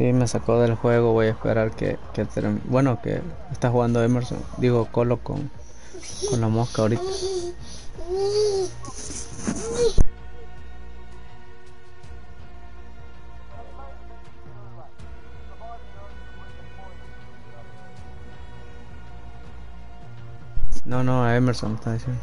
Sí, me sacó del juego, voy a esperar que, que. Bueno, que está jugando Emerson, digo Colo con, con la mosca ahorita. No, no, a Emerson me está diciendo.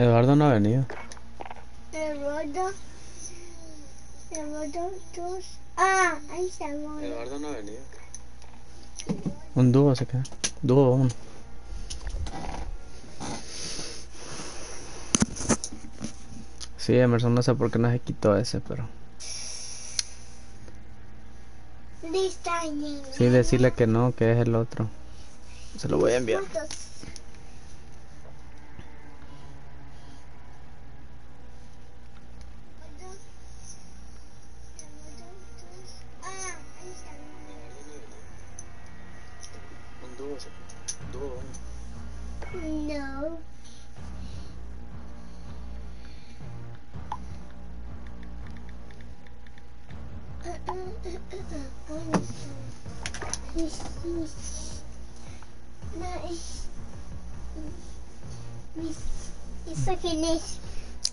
Eduardo no ha venido. Eduardo. Eduardo dos. Ah, ahí está. Eduardo no ha venido. Un dúo se queda. Dúo uno. Sí, Emerson no sé por qué no se quitó ese, pero... Sí, decirle que no, que es el otro. Se lo voy a enviar.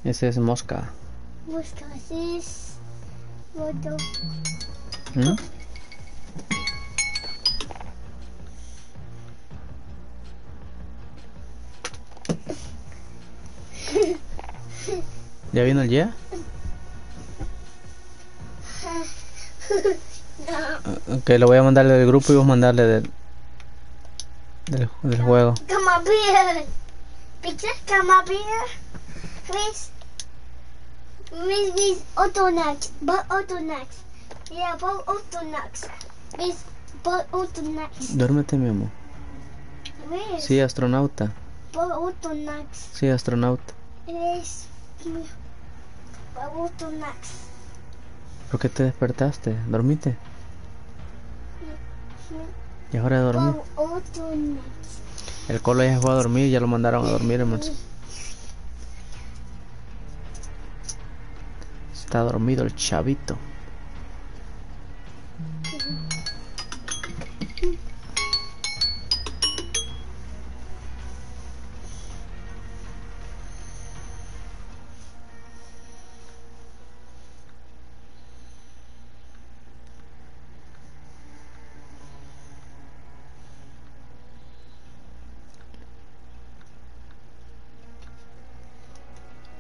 Ese es Mosca. Busca, es... Foto. ¿Mm? ¿Ya vino el ya? No. Ok, lo voy a mandarle del grupo y vos mandarle del, del, del juego. Come up here. Picture, come up here. Please. Miss, miss, Autonax. But Autonax. Yeah, but Autonax. Miss, but Autonax. Duérmete, mi amor. Where? Sí, astronauta. But Autonax. Sí, astronauta. Es. But Autonax. ¿Por qué te despertaste? ¿Dormite? Ya es hora de dormir. El colo ya se fue a dormir, ya lo mandaron a dormir, hermano. Está dormido el chavito.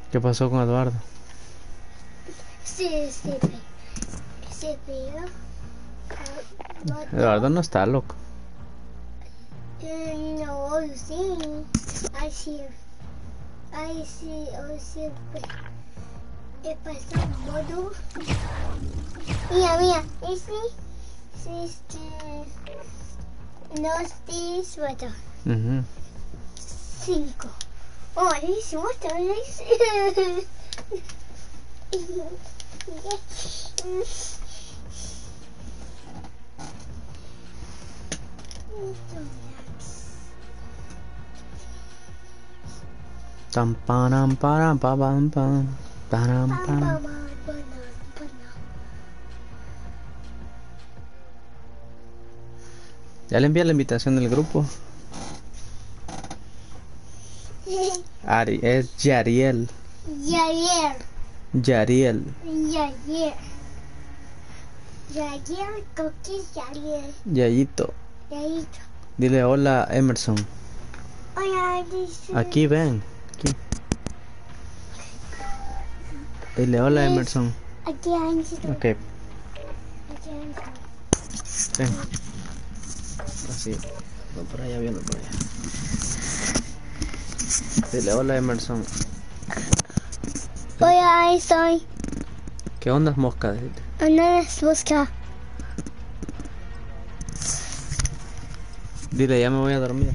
¿Qué pasó con Eduardo? Sí, Eduardo no está loco. Uh, no, sí. I see. I see. I see. ¿Qué pasó, Bodo? Mira, mira. Este. Este. No, este suelto. Cinco. Oh, ahí se muestra. Tam param param pa pam pam param pam. Ya le envié la invitación del grupo. Ari, es Yariel. Yayer. Yariel. Yayer. Yayer, cookies, Yayer. Yayito. Yayito. Dile hola Emerson. Hola, dice. Aquí ven. Aquí. Dile hola Emerson. Aquí hay Ok, Aquí hay ven. Así. Voy por allá viendo por allá. Dile hola Emerson. Hola, ahí estoy. ¿Qué onda mosca? Ana es busca. Dile, ya me voy a dormir.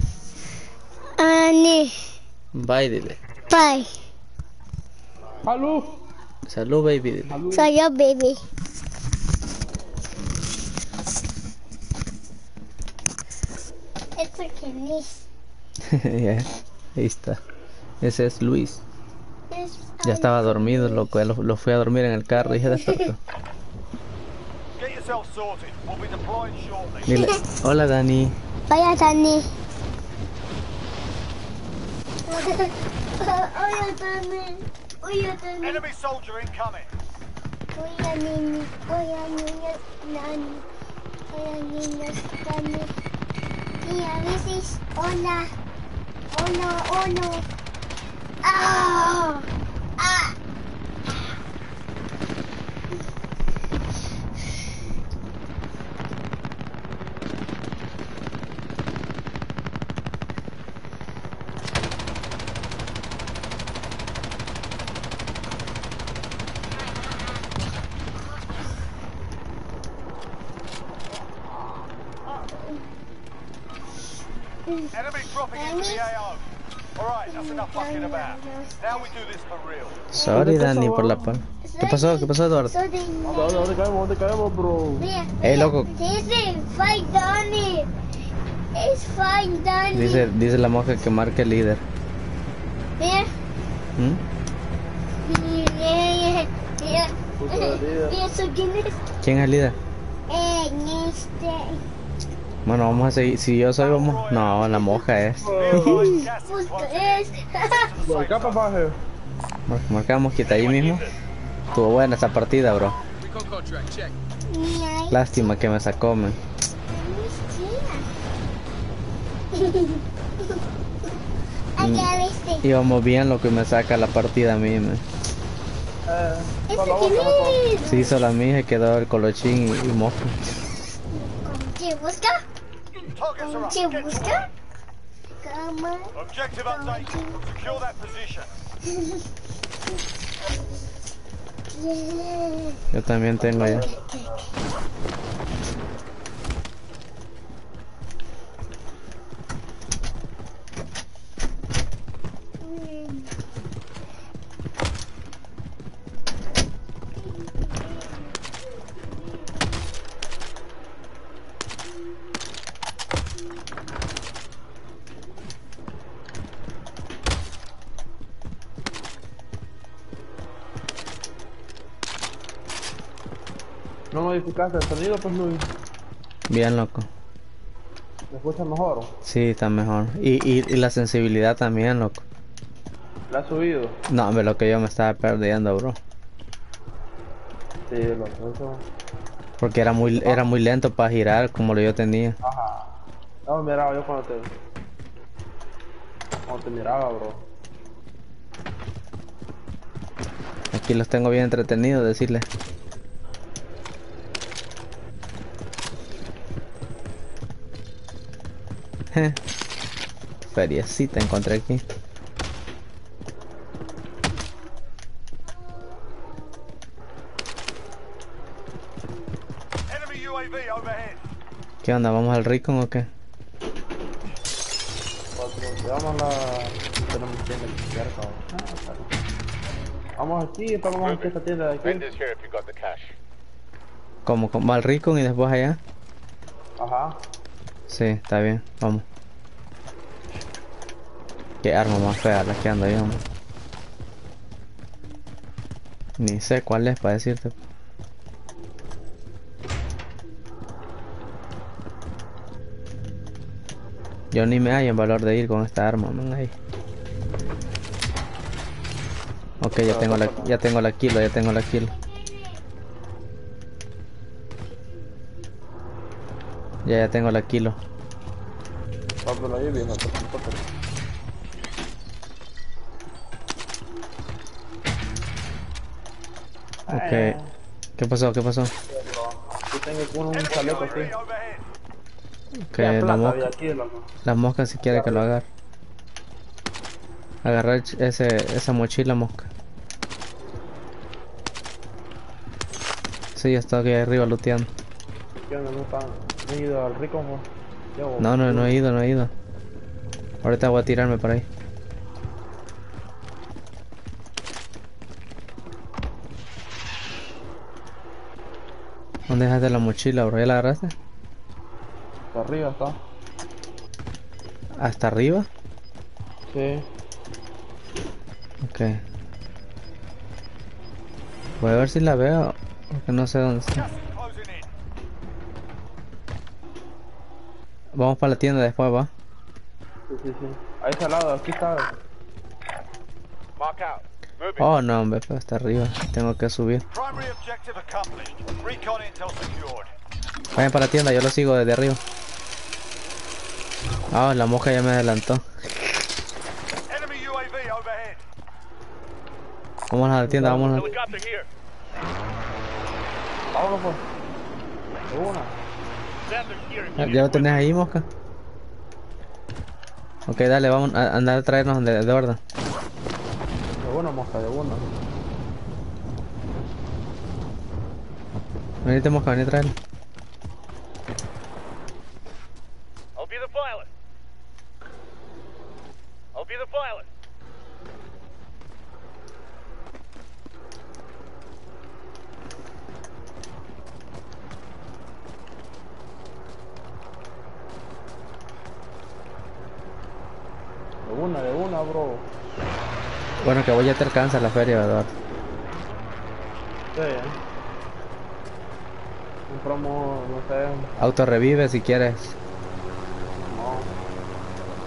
Ani. Bye, dile. Bye. Hallo! Salud, baby, dile. Soy yo, baby. Esto quién es. Ya, Ahí está. Ese es Luis. Ya estaba dormido, loco. Lo, lo fui a dormir en el carro y se despertó. Get yourself sorted. We'll be deploying shortly. Dile, hola Dani. Hola, Dani. Hola, Dani. Hola, Dani. Enemy soldier incoming. Hola, Nini. Hola, niños. Nani. Hola, niños. Dani. Y a veces, hola. Hola, hola. ¡Ah! ¡Ah! Enemy dropping into the AO. Sorry Dani por la pal. ¿Qué pasó? ¿Qué pasó Eduardo? Soy de ¿Dónde, dónde caemos? ¿Dónde caemos, bro? Mira, Ey, loco. Dice Fight Dani. Es Fight Dani. Dice, dice la mosca que marque el líder. Mira. ¿Mm? ¿Quién es el líder? Eh, este. Bueno, vamos a seguir. Si yo soy, vamos. No, la mosca es. Be advised, gas is Pues closing es. in. Por acá, papaje. Mar- Marcamos quita ahí mismo. Estuvo buena esa partida, bro. Lástima que me sacó, man. Acá viste. Íbamos bien lo que me saca la partida a mí, man. Eh, ¿Este por la quién boca, loco. es? Se hizo la mía y quedó el colochín y, y mosca. ¿Qué busca? Targets are up. ¿Qué Get to work. busca? Cama. Objective update. Secure that position. Yo también tengo ya. No modificaste el sonido, pues Luis. Bien, loco. ¿Me escuchas mejor? Sí, está mejor. Y, y, y la sensibilidad también, loco. ¿La has subido? No, hombre, lo que yo me estaba perdiendo, bro. Sí, lo eso. Porque era muy, era muy lento para girar como lo yo tenía. Ajá. No me miraba yo cuando te. Cuando te miraba, bro. Aquí los tengo bien entretenidos, decirle. Je. Feriecita encontré aquí. Enemy UAV overhead. ¿Qué onda? ¿Vamos al Ricon o qué? Llevamos la. Tenemos tienda aquí cerca. Ah. Vamos aquí, después vamos aquí a esta tienda de aquí. Vendors here if you got the cash. ¿Cómo? ¿Cómo al Ricon y después allá? Ajá. Sí, está bien, vamos. Qué arma más fea la que ando yo. man. Ni sé cuál es para decirte. Yo ni me hallo en valor de ir con esta arma, man, ahí. Ok, ya tengo la, ya tengo la kilo, ya tengo la kilo. Ya, ya tengo la kilo. Pápalo ahí. Ok. ¿Qué pasó? ¿Qué pasó? Yo tengo un chaleco aquí. Que la plata mosca, había aquí, loco. la mosca si quiere que lo agarre. Agarrar ese, esa mochila mosca. Sí, está aquí arriba looteando. ¿Qué onda? No están. No he ido al rico. Yo, No, no, no he ido, no he ido. Ahorita voy a tirarme por ahí. ¿Dónde dejaste la mochila, bro? ¿Ya la agarraste? Hasta arriba está. ¿Hasta arriba? Sí. Ok. Voy a ver si la veo, porque no sé dónde está. Vamos para la tienda después, ¿va? Sí, sí, sí. Ahí está al lado, aquí está. Oh, no, hombre, pero está arriba. Tengo que subir. Vayan para la tienda, yo lo sigo desde arriba. Ah, la mosca ya me adelantó. Enemy UAV overhead. Vamos a la tienda, vamos a la... Vámonos, pues. Una. ¿Ya lo tenés ahí, mosca? Ok, dale, vamos a andar a traernos de, de orden. De una, mosca, de una. Venite, mosca, vení a traerlo. I'll be the pilot. I'll be the pilot. De una, de una, bro. Bueno, que voy ya te alcanza la feria, Eduardo. Sí, eh. Compramos, no sé, Auto revive si quieres. no.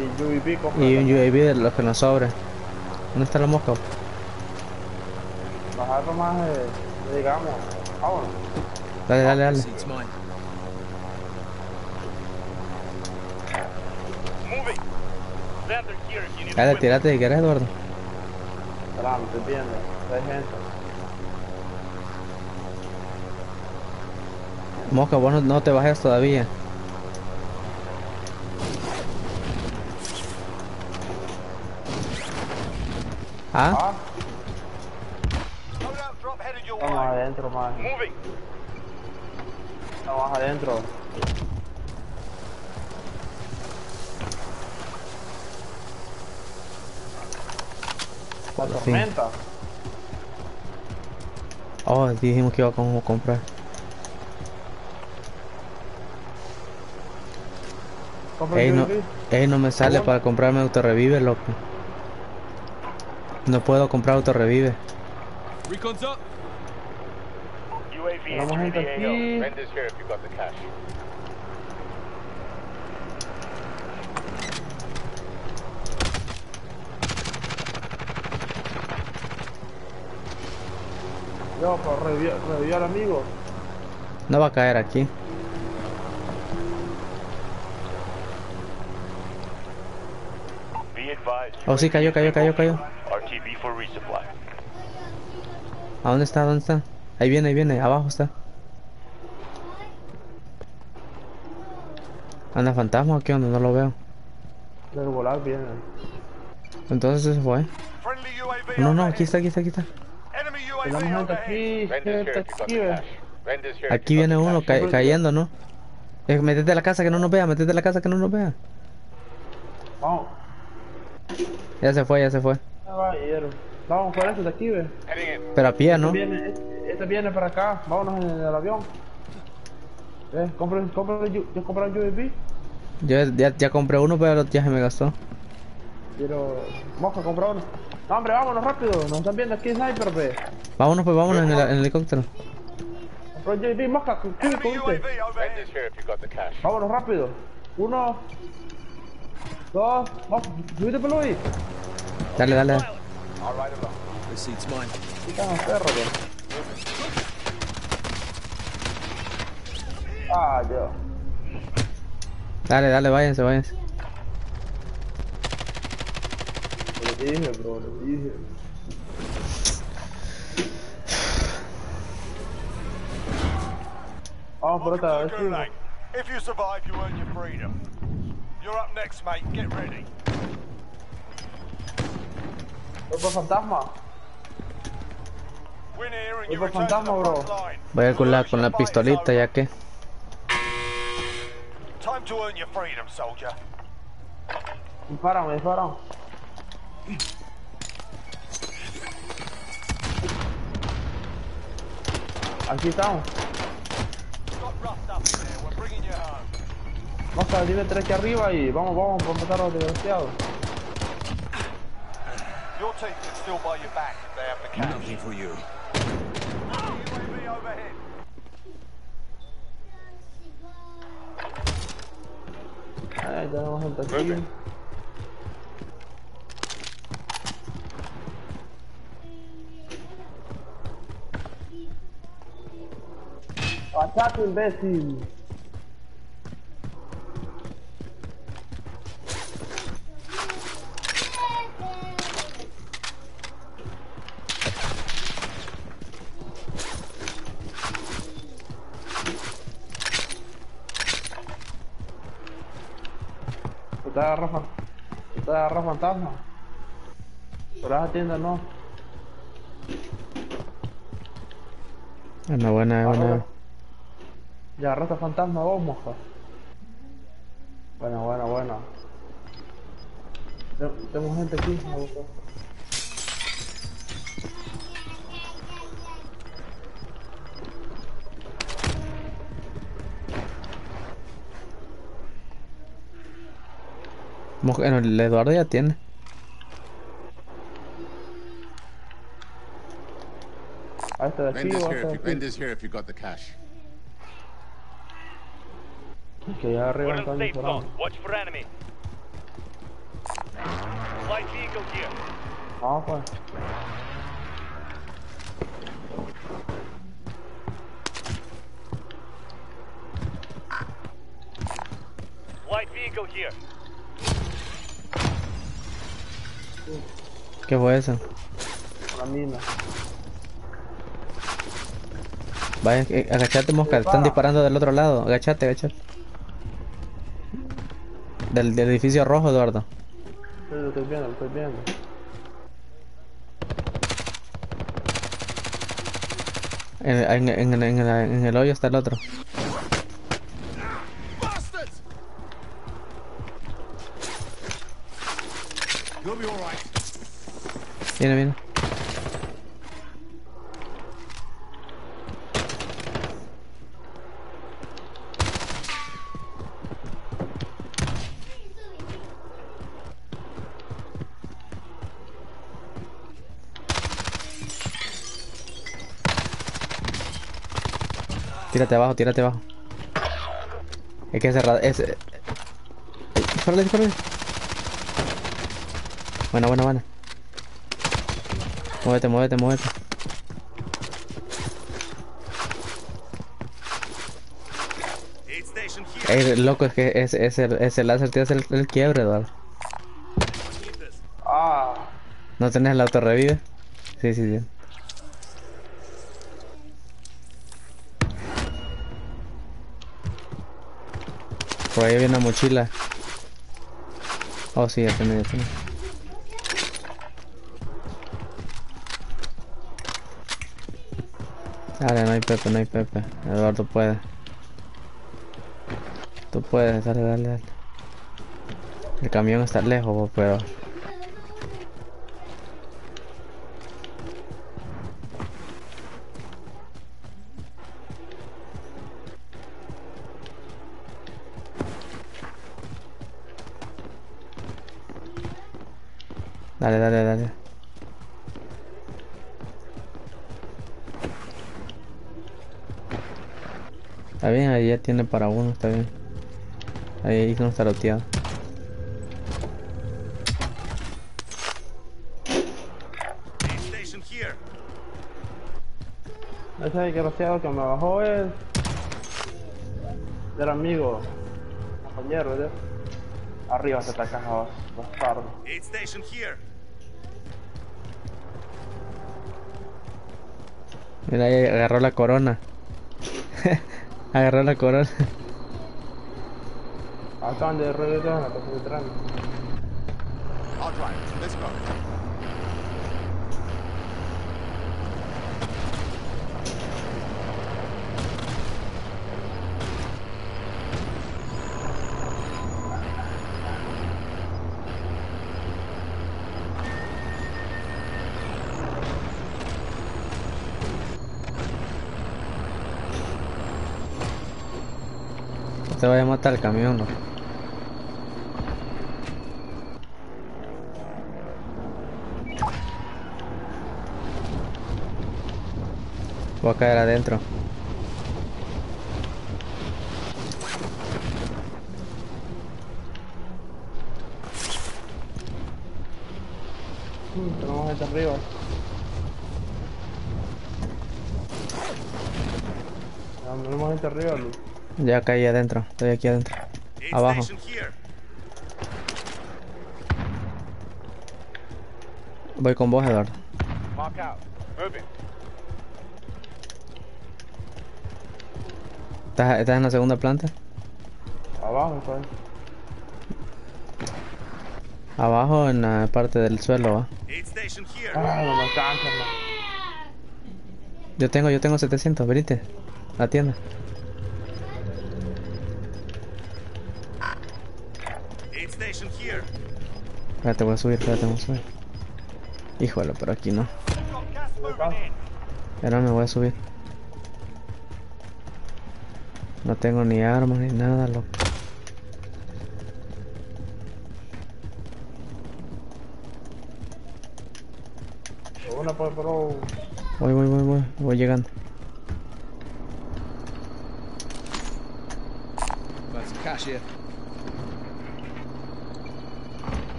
Y UVP, compra. Y un UAV de los que nos sobre. ¿Dónde está la mosca? Bajar más, eh, digamos. Vámonos. Dale, dale, dale. Dale, tírate si quieres, Eduardo. Estoy viendo. Hay gente. Mosca, vos no, no te bajes todavía. ¿Ah? Ah, estamos way. adentro, más. Moving. Estamos adentro. La tormenta. Oh, dijimos que iba a com- comprar. Compra Ey, el no, ey, no me sale para comprarme autorrevive, loco. No puedo comprar autorrevive. Recon's up. UAV Tenemos entering gente the aquí. AO. Vendors here if you got the cash. Yo, para revivir, revivir al amigo. No va a caer aquí. Oh, sí, cayó, cayó, cayó, cayó. RTB for resupply. ¿A dónde está? ¿Dónde está? Ahí viene, ahí viene. Abajo está. ¿Anda fantasma o qué onda? No lo veo. Del volar viene. Entonces se fue. No, no, aquí está, aquí está, aquí está. Enemy Tenemos UAV gente overhead. Aquí. Viene uno ca- cayendo, ¿no? Eh, métete a la casa que no nos vea, métete a la casa que no nos vea. Vamos. Ya se fue, ya se fue. Vamos por este de aquí, ve. Pero a pie, ¿no? Viene, este, este viene para acá. Vámonos en el avión. Eh, compra, compra, el U- ¿ya compraron UAV? Yo ya, ya compré uno, pero ya se me gastó. Quiero. Mosca, compra uno. No, hombre, vámonos rápido. Nos están viendo aquí sniper, ve. Vámonos, pues vámonos en el, en el helicóptero. Compró UAV, mosca, ¿qué Enemy ¿qué UAV viste? overhead. Vendors here if you got the cash. Vámonos rápido. Uno. Dos. Vamos, subite por Luis. Dale, dale. ve. Ah, yo. Dale, dale, váyanse, váyanse. Dije, bro, le dije. Vamos por otra vez. If you survive, you earn your freedom. You're up next, mate. Get ready. Grupo fantasma. To the fantasma, bro. Voy con la Fight is pistolita ya que. Time to earn your freedom, soldier. You home. Vamos a nivel 3 aquí arriba y vamos, vamos, por matar a los desgraciados. Your team can still buy you back if they have the cash. Nothing for you. UAV overhead. Ahí tenemos gente aquí. Pachate, imbécil. Te se te agarra fantasma. Por esa tienda no. Buena, buena, buena. Ahora. Ya agarraste fantasma vos, moja. Bueno, bueno, bueno. Te- Tenemos gente aquí. a buscar. Bueno, el Eduardo ya tiene. A este de aquí a vendors here if you got the cash. Que ya arriba in están safe disparando. zone. Watch for enemy. Light vehicle here. Vamos pues. Light vehicle here. ¿Qué fue eso? Una mina. Vaya, eh, agachate, mosca. Están disparando del otro lado. Agachate, agachate. Del, del edificio rojo, Eduardo. Sí, lo estoy viendo, lo estoy viendo. En, en, en, en, en el- en el hoyo está el otro. Viene, viene. Tírate abajo, tírate abajo. Hay que cerrar. Es... eh, Dispárale, dispárale. Buena, buena, buena. Muévete, muévete, muévete. Ey, loco, es que ese, ese, ese láser te hace el, el quiebre, Eduardo. Ah, ¿No tenés el autorrevive? Sí, sí, sí. Por ahí había una mochila. Oh, sí, ya tenés, ya tenés. Dale, no hay Pepe, no hay Pepe. Eduardo puede. Tú puedes, dale, dale, dale. El camión está lejos, pero... Dale, dale, dale. Está bien, ahí ya tiene para uno, está bien. Ahí hizo un taroteado. Aid station here. ese desgraciado que me bajó es. Era amigo. Compañero, ¿verdad? Arriba se te caja, bastardo. Aid station here. Mira, ahí agarró la corona. Agarrar la corona. Acaban de regresar a la casa de tren. Te vaya a matar el camión, ¿no? Voy a caer adentro. Mm, Tenemos gente arriba. Ya, Tenemos gente arriba, Luis. Ya caí adentro. Estoy aquí adentro. Abajo. Voy con vos, Eduardo. ¿Estás, estás en la segunda planta? Abajo, pues. Abajo en la parte del suelo, ¿va? Ah, no me. Yo tengo, yo tengo 700, venite. La tienda. Aid station here. Espérate, voy a subir, espérate, voy a subir. Híjole, pero aquí no. Ahora me voy a subir. No tengo ni armas ni nada, loco. Una, pues, pero. Voy, voy, voy, voy, voy llegando. That's cash here.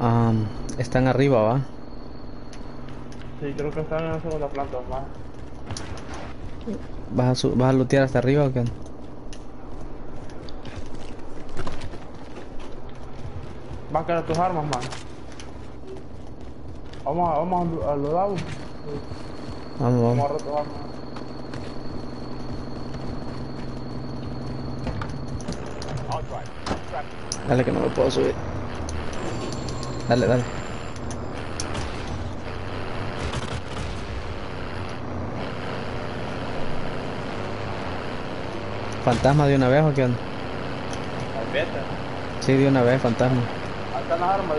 Am, están arriba, ¿va? Sí, creo que están en la segunda planta, más. ¿Vas a, su- vas a lootear hasta arriba o qué? Van a caer tus armas, man. Vamos a, vamos a, a los lados. Vamos, Vamos vamos. a retomar. Dale que no me puedo subir. Dale, dale. ¿Fantasma de una vez o qué onda? Sí, de una vez, fantasma. Ahí están las armas,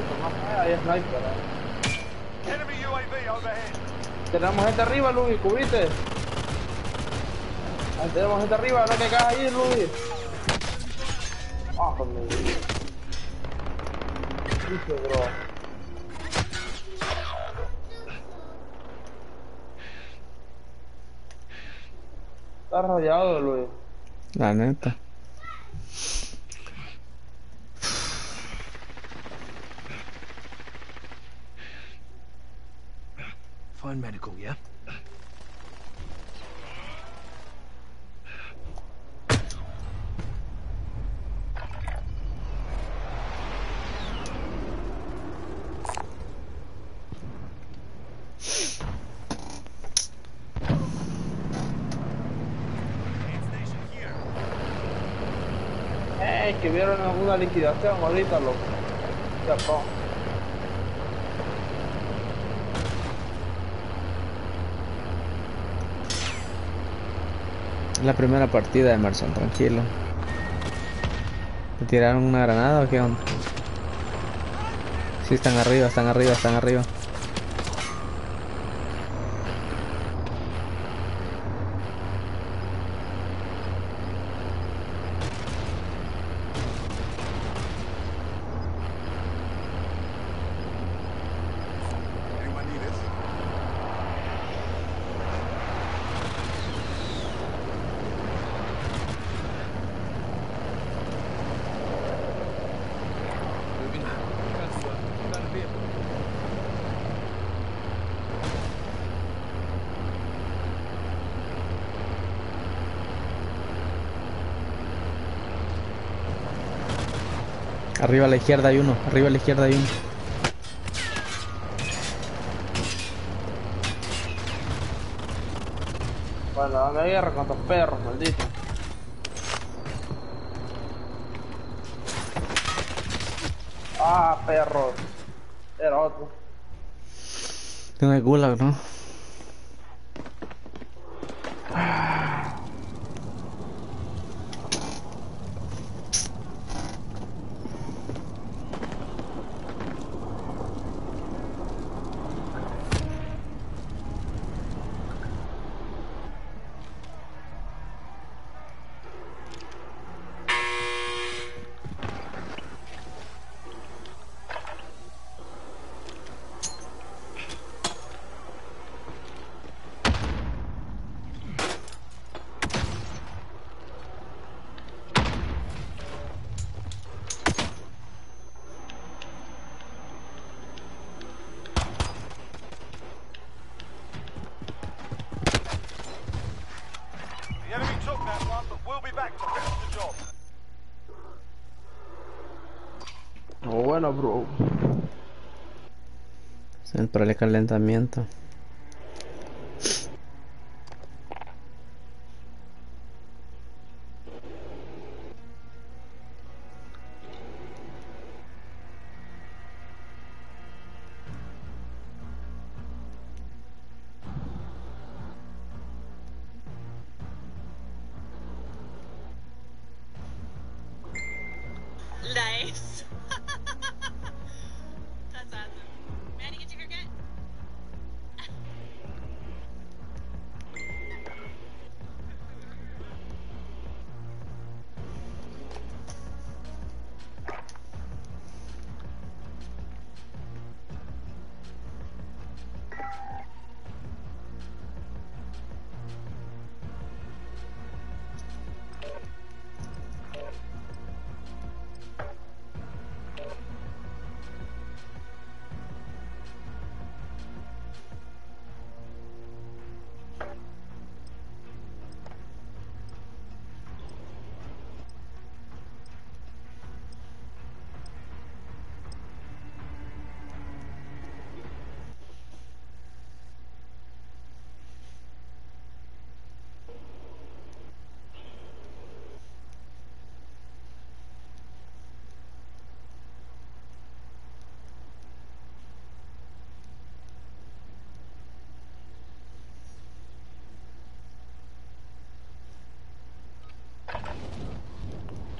ahí es sniper. Enemy UAV overhead. Tenemos gente arriba, Luis, cubrite. Ahí tenemos gente arriba, no te caes ahí, Luis. Ah. Dice, bro. Está rayado, Luis. La neta. Find medical, yeah? Aid station here. Eh, que alguna liquidación ahorita, loco. Ya, bro. Es la primera partida de Emerson, tranquilo. ¿Te tiraron una granada o qué onda? Sí, están arriba, están arriba, están arriba. Arriba a la izquierda hay uno, arriba a la izquierda hay uno. Bueno, la guerra con los perros, maldito. Ah, perro. Era otro. Tiene gulag, ¿no? Calentamiento.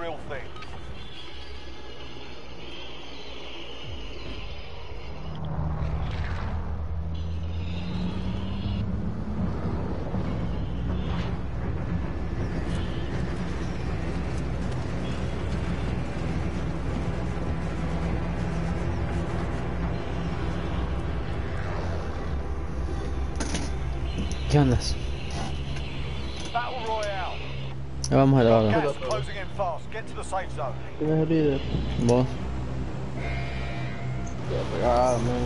real thing. Ya vamos a la. ¿Quién es el líder? Vos. Qué pegado, man.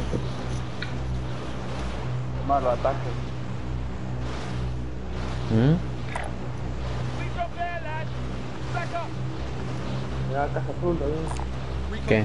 Malo ataque. ¿Mm? Mira caja azul también. ¿Qué?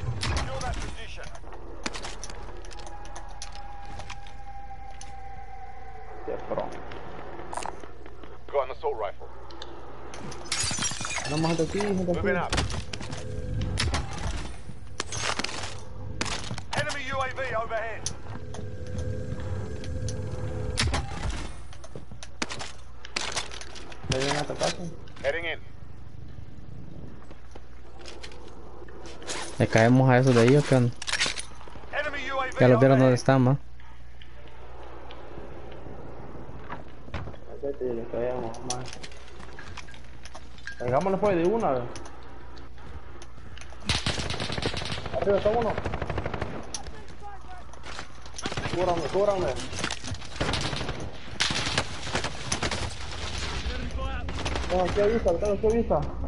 a esos de ellos que Enemy UAV ya los vieron dónde caemos, más. Vengámonos pues de una vez. Arriba está uno. Cúbrame, cúbrame. Tengo aquí avisa, tengo aquí avisa.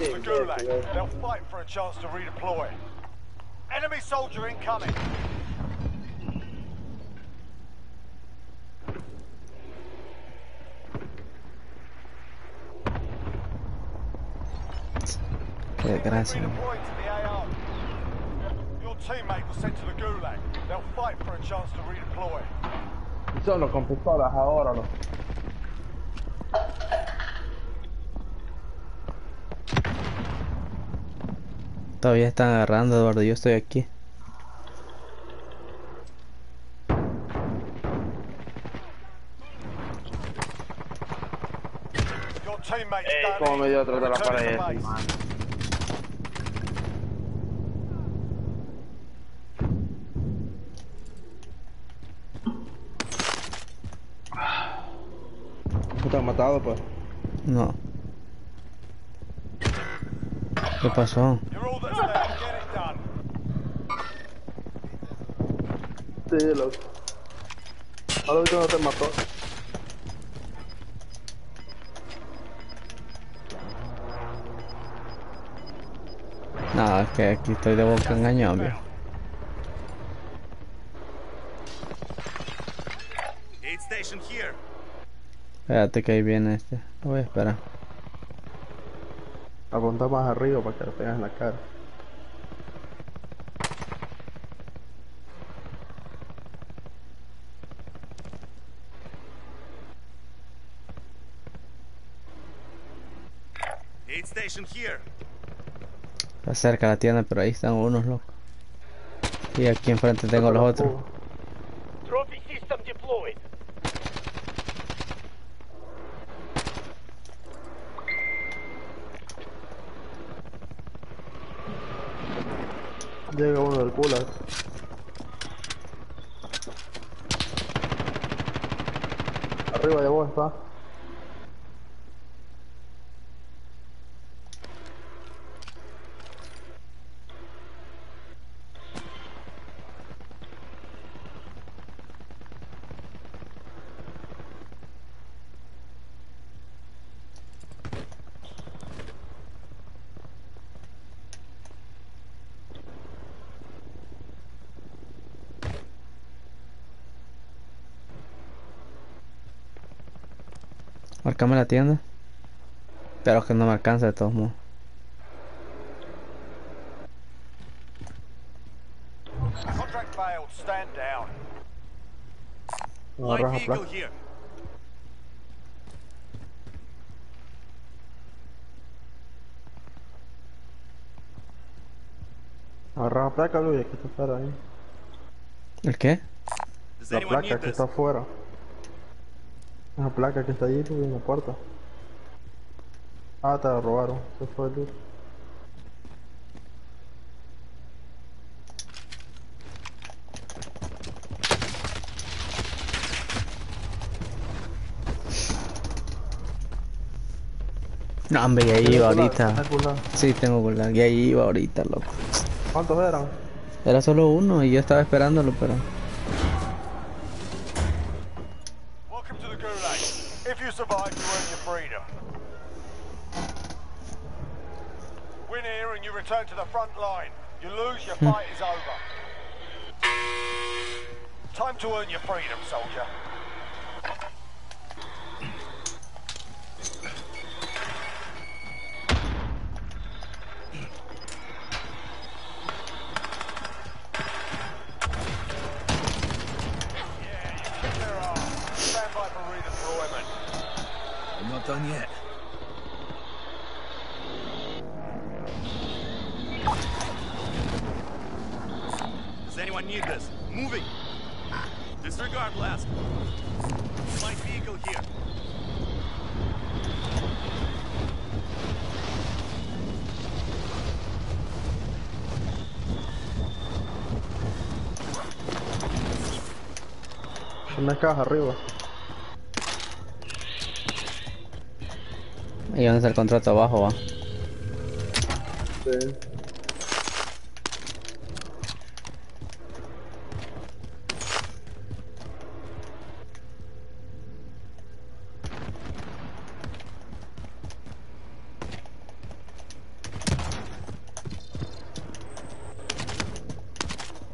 To the gulag. yeah, yeah. They'll fight for a chance to redeploy. Enemy soldier incoming. Qué desgracia, man. Redeploying the AO. Your teammate was sent to the gulag. They'll fight for a chance to redeploy. Solo con pistolas ahora, lo. Todavía están agarrando, Eduardo. Yo estoy aquí. Teammate's Eh, in. me dio atrás de la Return to pared, base. man. ¿No te han matado, pues? No. ¿Qué pasó? You're all that's left. Get it done. Sí, loco. Ahora ahorita no te mató. No, es que aquí estoy de boca engañado, viejo. Aid station here. Espérate que ahí viene este. Lo voy a esperar. Apunta más arriba para que le pegas en la cara. Está cerca la tienda, pero ahí están unos locos. Y aquí enfrente tengo los otros. Llega uno del culo. Arriba de vos está. Marcame la tienda. Pero que no me alcanza de todos modos. Contract failed. Stand down. Light Agarras a vehicle placa. here. Agarras a placa, Luis, que está afuera ahí. ¿El qué? La placa que está afuera. Esa placa que está ahí, Luis, en la puerta. Ah, te la robaron. Se fue Luis. No, hombre, y ahí ¿Tienes iba ahorita. Sí, tengo gulag. Y ahí iba ahorita, loco. ¿Cuántos eran? Era solo uno y yo estaba esperándolo, pero... your fight is over. Time to earn your freedom, soldier. Caja arriba. Ahí donde está el contrato abajo, va. Sí.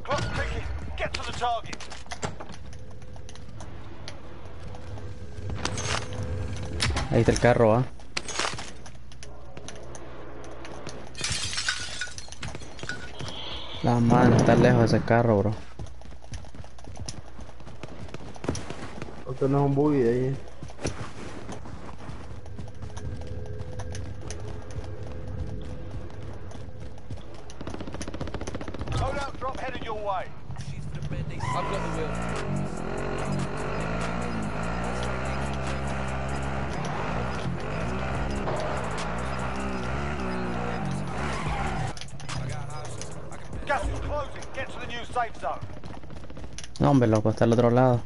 Clock's ticking. Get to the target. Ahí está el carro, va. La madre, está lejos ese carro, bro. O tenés un buggy ahí. Hombre, loco, está al otro lado.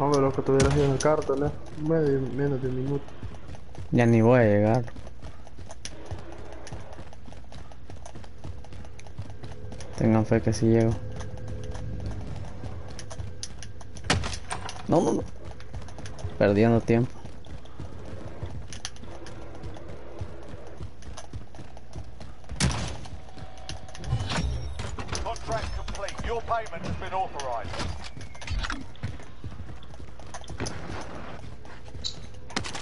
Hombre, lo que tuvieras ido en el carro, tenés medio, menos de un minuto. Ya ni voy a llegar. Tengan fe que si llego. No, no, no. Perdiendo tiempo. Contract complete. Your payment has been authorized.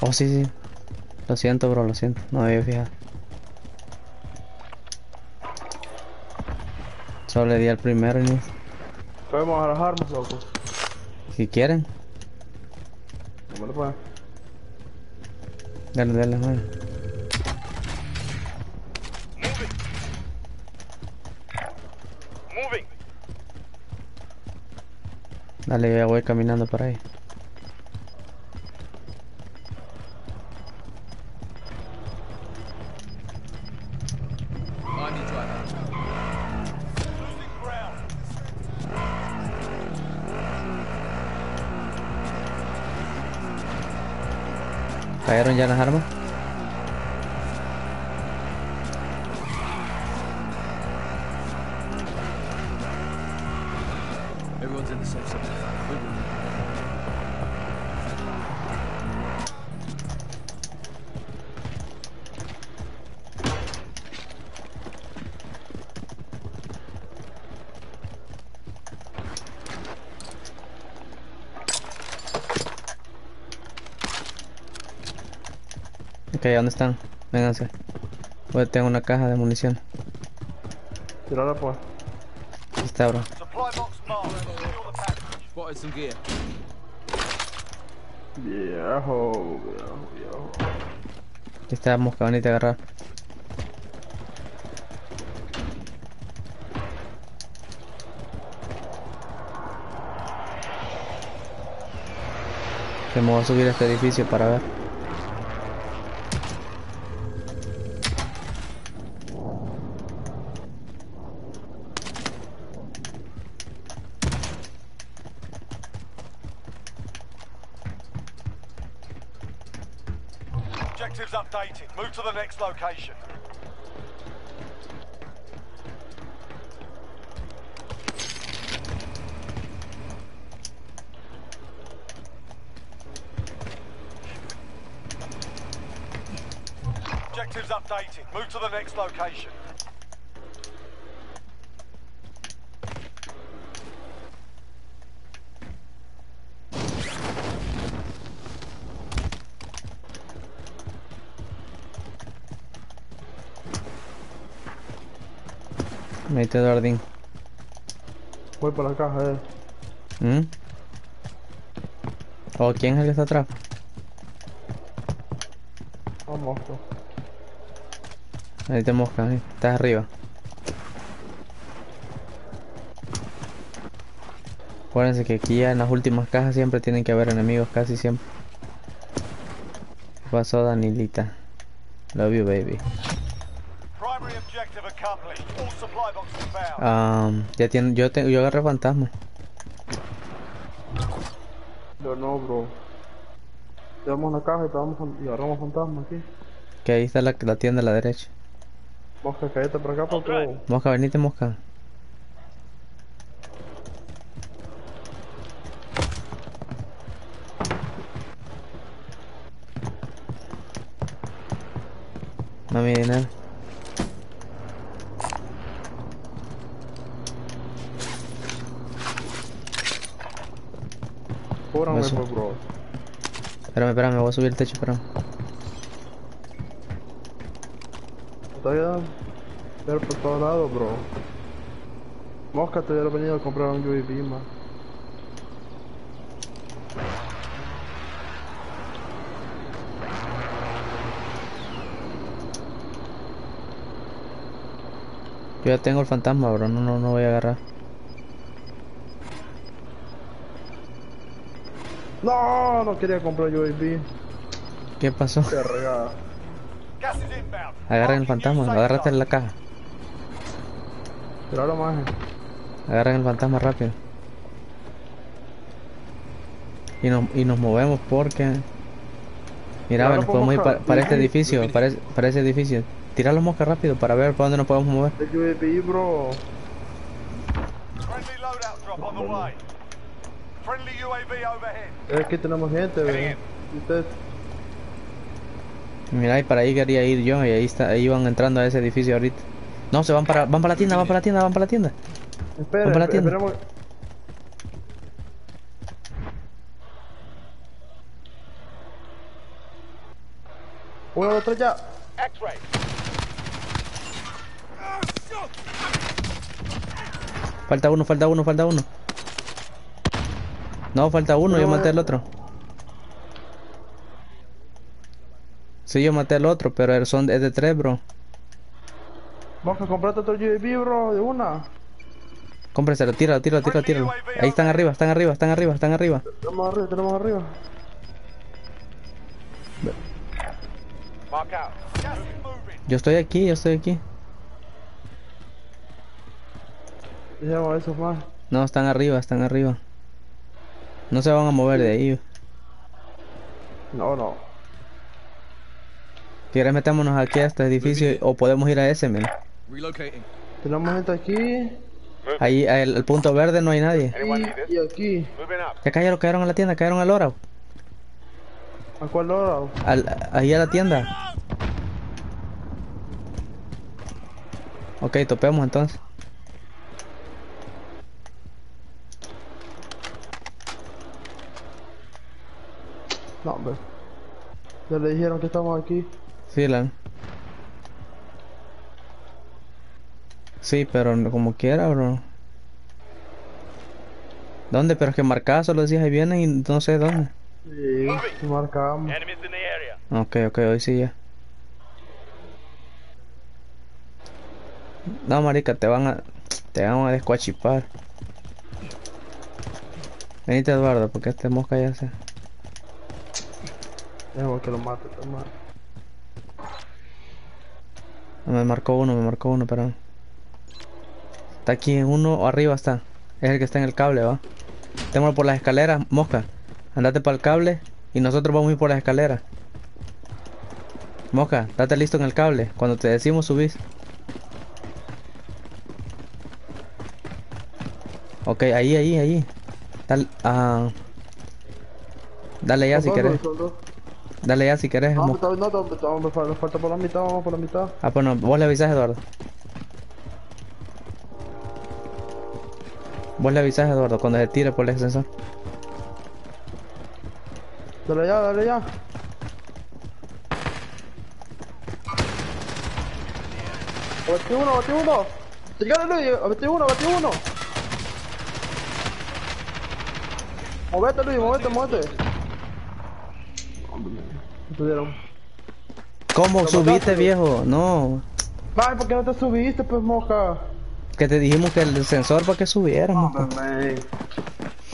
Oh, sí, sí. Lo siento, bro, lo siento. No me había fijado. Solo le di al primero y Podemos a las armas, loco. si quieren, Dale, dale, dale. Moving. Dale, ya voy caminando por ahí. jalan haram están? Vénganse. Pues tengo una caja de munición. Tirala, pues. Aquí está, bro. Viejo, viejo, viejo. Aquí está mosca, venite a agarrar. Que me voy a subir a este edificio para ver. Location. Mete Eduardín. Voy para la caja, eh. ¿Mm? ¿O quién es el que está atrás? Vamos, pues. Ahí te mosca, ahí. Estás arriba. Acuérdense que aquí ya en las últimas cajas siempre tienen que haber enemigos, casi siempre. ¿Qué pasó, Danilita? Love you, baby. Um, ya tiene, yo, te, yo agarré fantasma. Yo no, bro. Llevamos la caja y, pegamos y agarramos fantasma aquí. Que ahí está la, la tienda a la derecha. Mosca, cállate por acá, papo. Mosca, venite, mosca. No mi dinero. Cúbrame, Eso. pues, bro. Espérame, espérame, voy a subir el techo, espérame. Todavía ver por todos lados, bro. Mosca te hubiera venido a comprar un UAV más. Yo ya tengo el fantasma, bro. No, no, no voy a agarrar. No, no quería comprar UAV. ¿Qué pasó? Agarren el fantasma, agárrate en la caja. Ahora más. Agarren el fantasma rápido. Y nos, y nos movemos porque... Mira, Claro, nos podemos ir mosca, pa- para este edificio, para, para ese edificio. Tira los moscas rápido para ver para dónde nos podemos mover. Bro. Es que tenemos gente, ve. Mira, y para ahí quería ir yo y ahí está, ahí van entrando a ese edificio ahorita. No, se van para, van para la tienda, van para la tienda, van para la tienda. Esperen, Vamos a la tienda. esperemos. Uno, dos, tres, ya. X-ray. Falta uno, falta uno, falta uno. No, falta uno, yo maté al otro. Sí, yo maté al otro, pero son es de tres, bro. Vamos a comprarte otro UAV, bro, de una. Cómpreselo, tíralo, tíralo, tíralo, tíralo. Ahí están arriba, están arriba, están arriba, están arriba. Tenemos arriba, tenemos arriba. Yo estoy aquí, yo estoy aquí. Dejemos esos más. No, están arriba, están arriba. No se van a mover de ahí. No, no. ¿Quieres metémonos aquí a este edificio o podemos ir a ese? Relocating. Tenemos gente aquí Ahí, el, el punto verde no hay nadie. y, y aquí. Ya cayeron, cayeron a la tienda, cayeron al oro. ¿A cuál? Al, ahí a la tienda. Ok, topemos entonces. No, hombre. Ya le dijeron que estamos aquí. Sí, la... Sí, pero como quiera, bro. ¿Dónde? Pero es que marcaba, solo decías ahí vienen y no sé dónde. Sí, marcamos. Ok, ok, hoy sí ya. No, marica, te van a... Te van a descuachipar. Venite, Eduardo, porque este mosca ya se... Dejemos que lo mate, toma. No, me marcó uno, me marcó uno, pero... Está aquí en uno, arriba está. Es el que está en el cable, va. Tengo por las escaleras, mosca. Andate para el cable y nosotros vamos a ir por las escaleras. Moca, date listo en el cable. Cuando te decimos subís. Ok, ahí, ahí, ahí. Dale, ah, dale ya si querés. dos. Dale ya si querés. No, no, no, no, no, me falta, por la mitad, vamos por la mitad. Ah, pues no, vos le avisás, Eduardo. Vos le avisás, Eduardo, cuando se tire por el ascensor. Dale ya, dale ya. Abatí uno, abatí uno. Luis, abatí uno, abatí uno. Movete, Luis, movete, movete. Tuvieron. ¿Cómo ¿Lo subiste, viejo? No. Ay, ¿por qué no te subiste, pues, moja? Que te dijimos que el sensor para que man.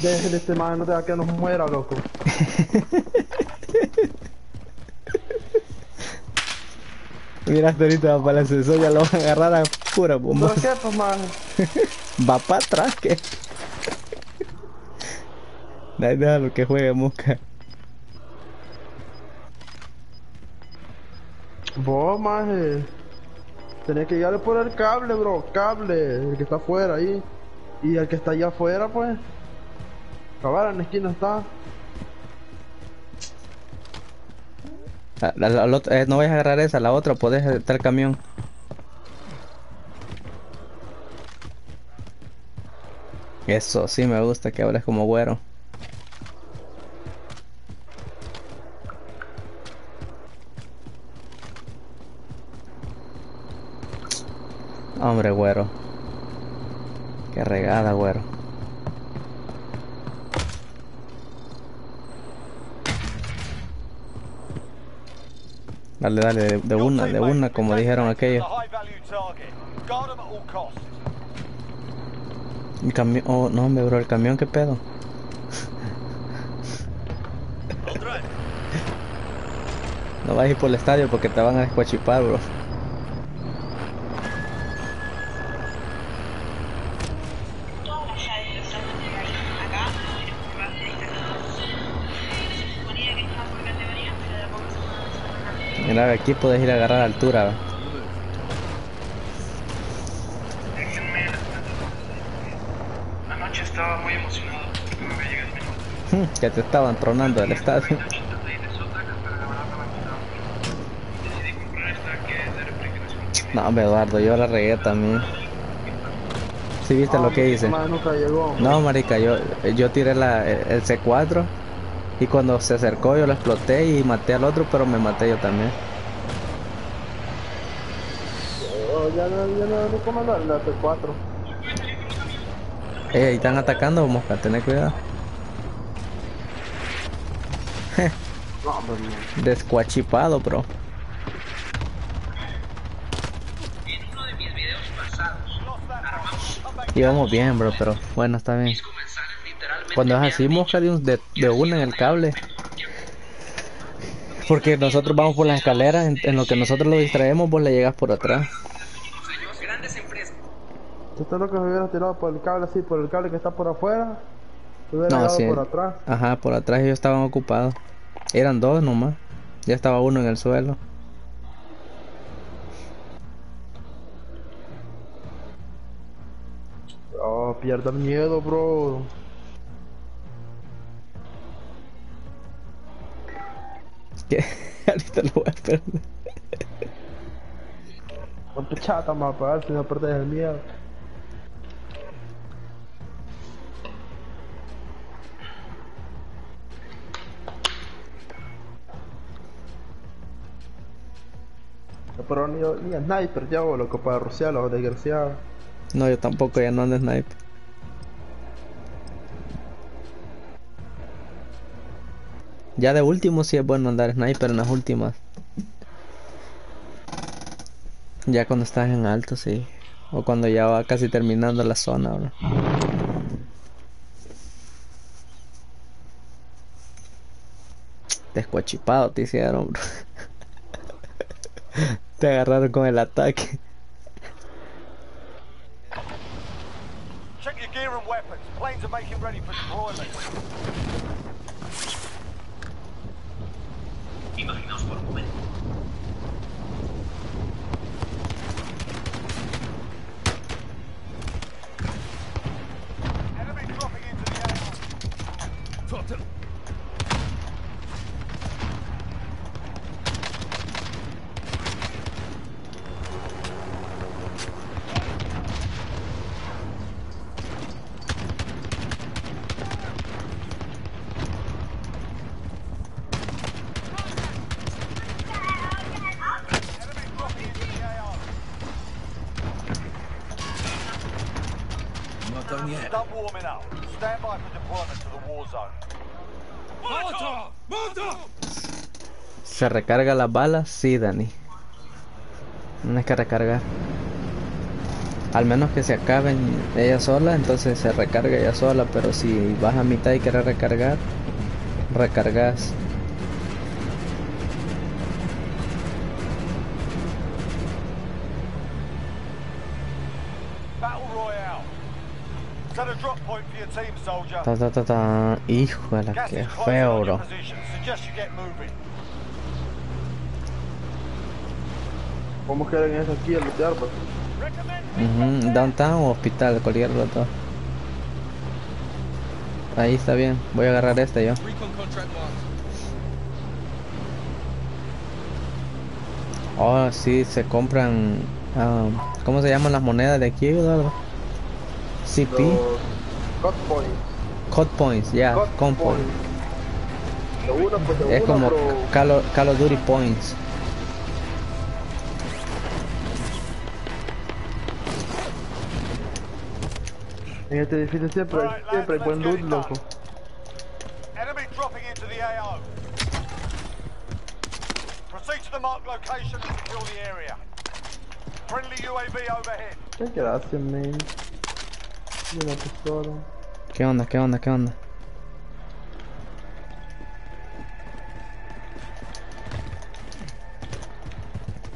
Déjale este man, no deja que nos muera, loco. Mira, ahorita va para el ascensor, ya lo van a agarrar a pura bomba. ¿Pero qué, pues, man? Va para atrás, que. Ahí déjalo que juegue mosca. Vos, maje. Tenés que llegarle por el cable, bro. Cable. El que está afuera ahí. Y el que está allá afuera, pues. Cabal, en la esquina está. Eh, no vayas a agarrar esa, la otra, podés estar el camión. Eso sí me gusta que hables como güero. Hombre, güero. Qué regada, güero. Dale, dale, de, de una, de una, como dijeron aquellos. El camión, oh, no, hombre, bro, el camión, ¿qué pedo? No vas a ir por el estadio porque te van a descuachipar, bro. Aquí puedes ir a agarrar altura. Anoche estaba muy emocionado porque me había llegado mi nota. que te estaban tronando del estadio. 80 de sotacas, pero la verdad no Eduardo, yo la regué también. ¿Sí viste lo que hice? Llegó. No, marica, yo, yo tiré la, el C4 y cuando se acercó yo lo exploté y maté al otro, pero me maté yo también. Oh, ya no, ya no, no comandar la T4. Eh, ahí están atacando, mosca, tener cuidado. Descuachipado, bro. En uno de mis videos pasados, armamos Íbamos bien, bro, pero bueno, está bien. Cuando es así, mosca de, un- de, de una en el cable. Porque nosotros vamos por las escaleras, en, en lo que nosotros lo distraemos, vos le llegas por atrás. Si usted lo que se hubiera tirado por el cable así, por el cable que está por afuera, se No, sí. por atrás. Ajá, por atrás ellos estaban ocupados. Eran dos nomás. Ya estaba uno en el suelo. Oh, pierda el miedo, bro. ¿Qué? Ahorita lo voy a perder. Ponte chata más para ver si no perdes el miedo. Pero ni, ni a sniper ya, loco, para a los desgraciados. No, yo tampoco, ya no ando sniper. Ya de último sí es bueno andar sniper en las últimas. Ya cuando estás en alto, sí. O cuando ya va casi terminando la zona, bro. Descuachipado te hicieron, bro. Te agarraron con el ataque. Check your gear and weapons. Planes are making ready for deployment. Imaginaos por un momento. Enemy dropping into the air. Totem. Not done yet. Done warming up. Stand by for deployment to the war zone. Mortar! Mortar! ¿Se recarga las balas? Sí, Dani. No hay que recargar. Al menos que se acaben ella sola, entonces se recarga ella sola. Pero si vas a mitad y quieres recargar, recargas. Ta ta ta ta. Híjole, qué feo, bro. ¿Cómo quieren eso aquí, el lutear, pues? Ujú, Downtown o hospital, los dos. Ahí está bien. Voy a agarrar este yo. Oh, sí, se compran. ah, ¿Cómo se llaman las monedas de aquí, Eduardo? CP. Los cut points. Code Points, ya, Cut con points. De una, pues Es una, como bro. Call of, Call of Duty Points. En este edificio siempre, lads, siempre hay buen loot, loco. Enemy dropping into the AO. Proceed to the marked location and secure the area. Friendly UAV overhead. Qué gracias, man. Una pistola. ¿Qué onda, qué onda, qué onda?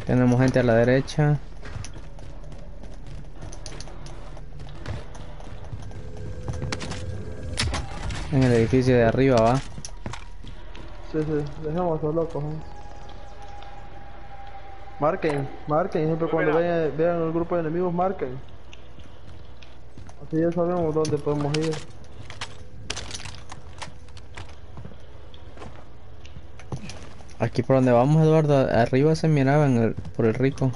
Tenemos gente a la derecha. En el edificio de arriba va. Sí, sí, dejemos a esos locos, eh. Marquen, marquen, siempre cuando vean, vean el grupo de enemigos, marquen. Así ya sabemos dónde podemos ir. Aquí por donde vamos, Eduardo, arriba se miraba en el- por el rico.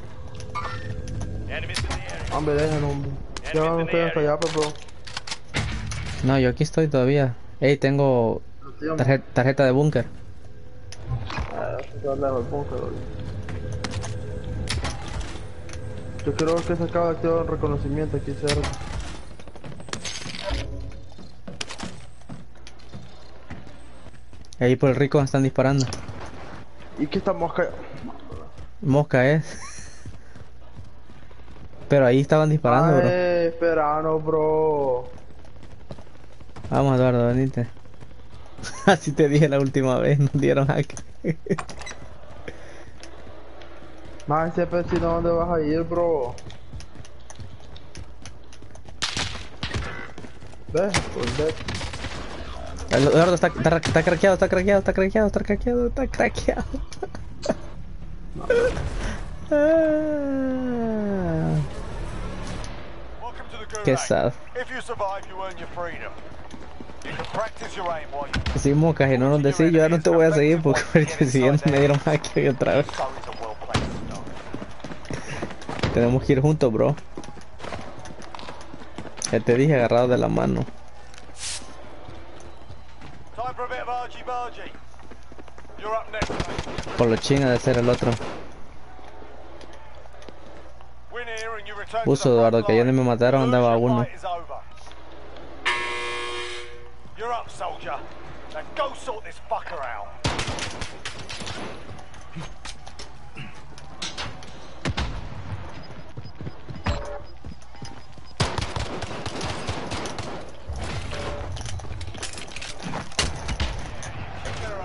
Hombre, dejen, hombre. Ya van ustedes hasta allá, bro. No, yo aquí estoy todavía. Ey, tengo tarje- tarjeta de búnker. Ah, lejos el búnker. Yo creo que se acaba de activar un reconocimiento aquí cerca. Ahí por el rico están disparando. ¿Y qué estamos acá? Mosca es. Pero ahí estaban disparando, bro. Ay, esperanos, bro. Vamos, Eduardo, venite. Así te dije la última vez, nos dieron hack. Más ese vecino, ¿dónde vas a ir, bro? ¿Ves? Pues ve. Eduardo está, está, está craqueado, está craqueado, está craqueado, está craqueado, está craqueado. Ah, Qué sad. Sí, Mosca, si no nos decís, yo ya no te voy a seguir porque ahorita si ya me dieron hack hoy otra vez. Tenemos que ir juntos, bro. Ya te dije agarrado de la mano. Time for a bit of argy-bargy. You're up next, mate. Por lo chinga de ser el otro. Puso, Eduardo, que ayer me mataron, andaba uno. You're up, soldier. Now go sort this fucker out.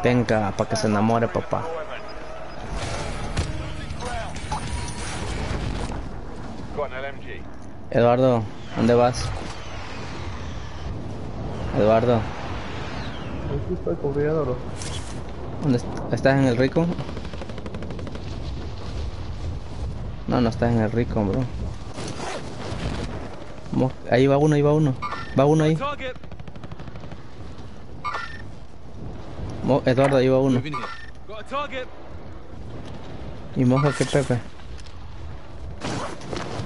Venga, para que se enamore, papá. Eduardo, ¿dónde vas? Eduardo, Aquí estoy cubriéndolo. ¿dónde est- estás en el rico? No, no estás en el rico, bro. Ahí va uno, ahí va uno. Va uno ahí. Mo- Eduardo, ahí va uno. ¿Y mojo qué, Pepe?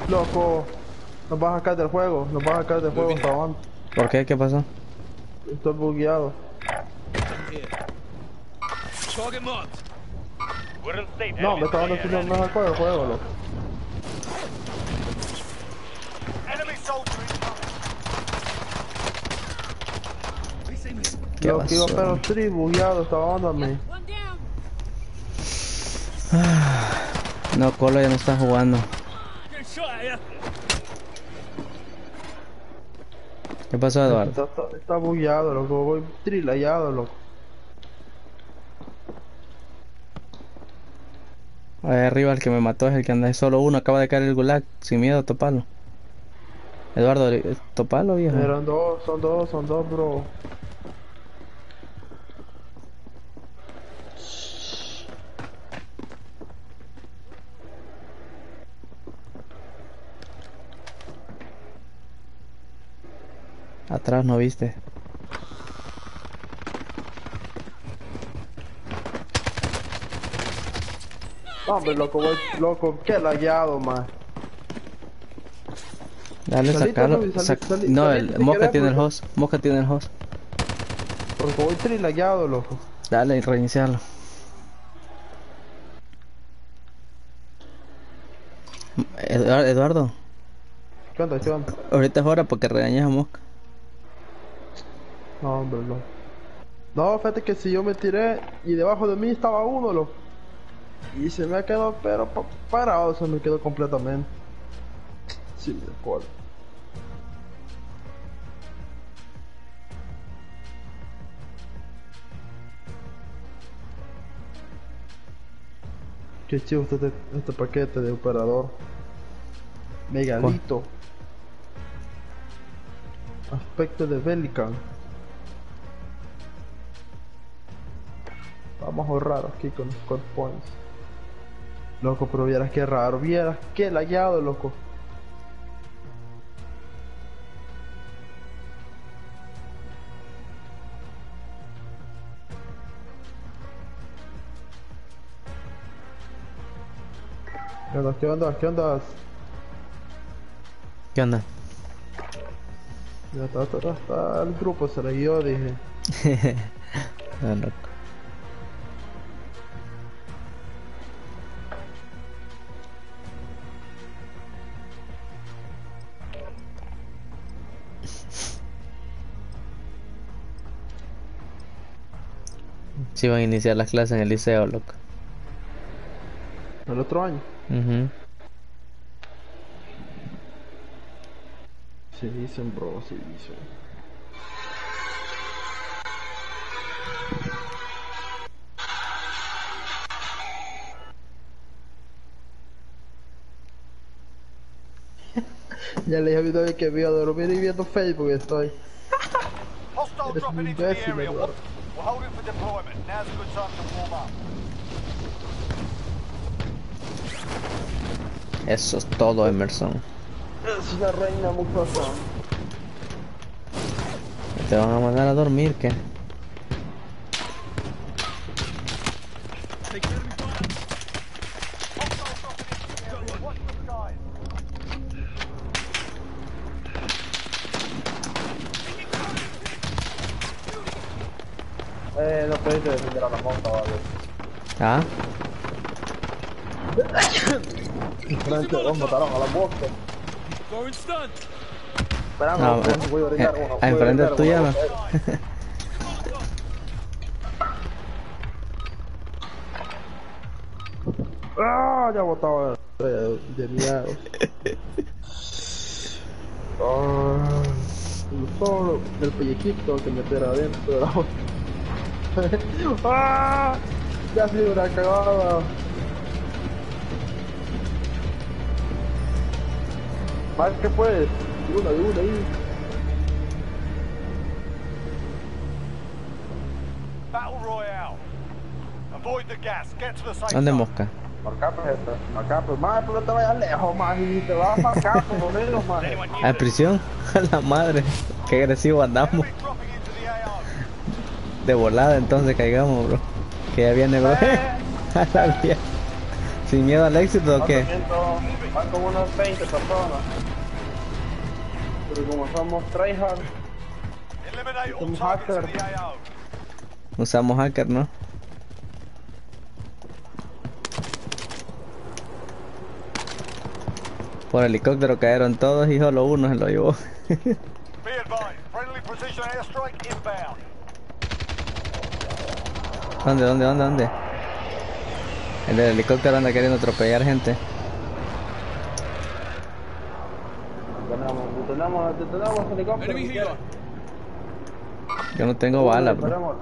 Loco, nos vas a sacar del juego, nos vas a sacar del juego abajo. ¿Por qué? ¿Qué pasó? Estoy bugueado. No, me está dando si no me sacó del juego, loco. Enemy soldier incoming. ¿Qué Loco, iba pasó? pero tri bugueado, estaba dándome. No, Colo ya no está jugando. ¿Qué pasó, Eduardo? Está, está, está bugueado, loco, voy trilayado, loco. Ahí arriba el que me mató es el que anda ahí solo uno. Acaba de caer el gulag. Sin miedo, topalo. Eduardo, eh, topalo, viejo. Eran dos, son dos, son dos, bro. Atrás no viste. Hombre, loco, voy, loco, qué lagueado, man. Dale, Salite, sacalo. Luis, sali- sac- sali- no, el Mosca tiene el host. Mosca tiene el host. Porque voy trilayado, loco. Dale, reiniciarlo. Edu- Eduardo, ¿Qué onda, qué onda? ahorita es hora porque regañas a Mosca. No, hombre, no. No, fíjate que si yo me tiré y debajo de mí estaba uno, loco. Y se me quedó, pero pa- parado, se me quedó completamente. Sí, me acuerdo. Qué chido este, este paquete de operador. Megalito. Aspecto de Belican. Vamos a ahorrar aquí con los core points. Loco, pero vieras qué raro, vieras qué lagueado, loco. ¿Qué onda? ¿Qué onda? ¿Qué onda? ¿Qué onda? Ya está, está, está, está el grupo, se le guió, dije. Ah, loco. Sí van a iniciar las clases en el liceo, loco. El otro año. Ujú. Se dicen, bro, se dicen. ya le dije a mi novia que me iba a dormir y viendo Facebook estoy. Hostile Eres dropping un into the imbécil, area. Eduardo. We're holding for deployment. Now's a good time to warm up. Eso es todo, Emerson. Es una reina mufasa. Te van a mandar a dormir, ¿qué? Take enemy fire. Watch the skies. Eh, no puedes defender a la monta, vale. Ah, Frente, vos mataron a la no, voy- a orinar eh, uno. eh, enfrente tuya, no. Ah, ya botaba de, de miedo. Ah, solo el pellejito que meter adentro de la boca. ah, ya ha sido una cagada. Más que pues, de una, de una ahí. Battle Royale. Avoid the gas. Get to the safe ¿Dónde mosca? Marca pues, marca pues, más, pero no te vayas lejos, más, y te vas a marcar por lo menos, más. ¿A prisión? A la madre. Qué agresivo andamos. Enemy dropping into the AO. De volada entonces caigamos, bro. Que ya viene, bro. A la mierda. ¿Sin miedo al éxito o qué? Van como unas 20 personas. Pero como somos tryhard, in hacker. Usamos hacker, ¿no? Por helicóptero cayeron todos y solo uno se lo llevó. Be advised, friendly precision airstrike inbound. ¿Dónde, dónde, dónde, dónde? El del helicóptero anda queriendo atropellar gente. detenemos, detenemos el helicóptero. Yo no tengo bala, bro.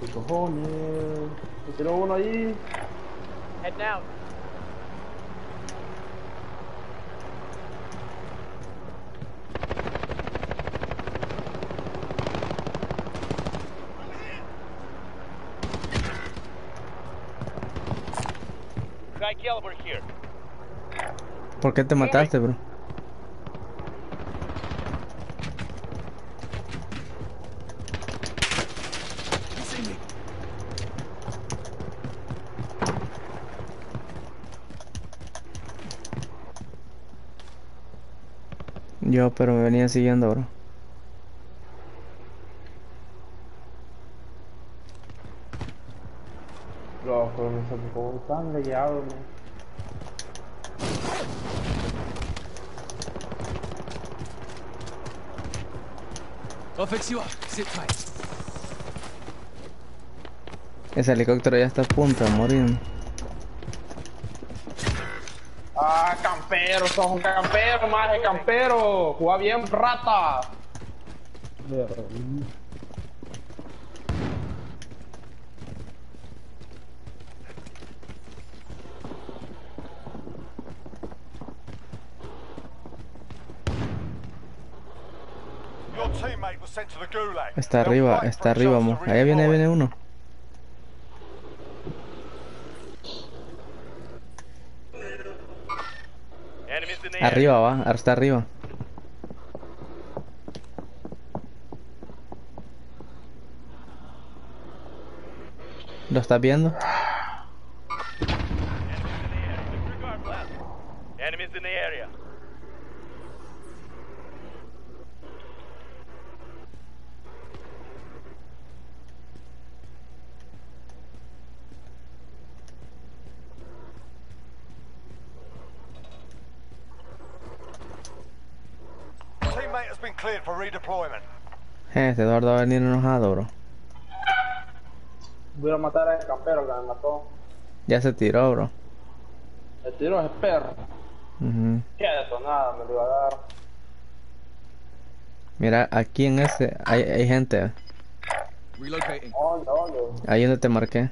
¿Qué cojones? Se tiró uno ahí. Head down. ¿Por qué te mataste, bro? Yo, pero me venía siguiendo, bro. Loco, me sacó. Sit tight. Ese helicóptero ya está a punto de morir. Ah, campero, sos un campero, maje, campero. Juega bien, rata teammate was sent to the gulag. Está arriba, está arriba, to Allá viene, viene uno. Arriba va, está arriba. ¿Lo estás viendo? Va a bro. Voy a matar a ese campero que me mató. Ya se tiró, bro. El tiro es perro. Ujú. Qué detonada me lo iba a dar. Mira, aquí en ese hay, hay gente. Relocating. ¿Dónde, dónde? Ahí donde te marqué.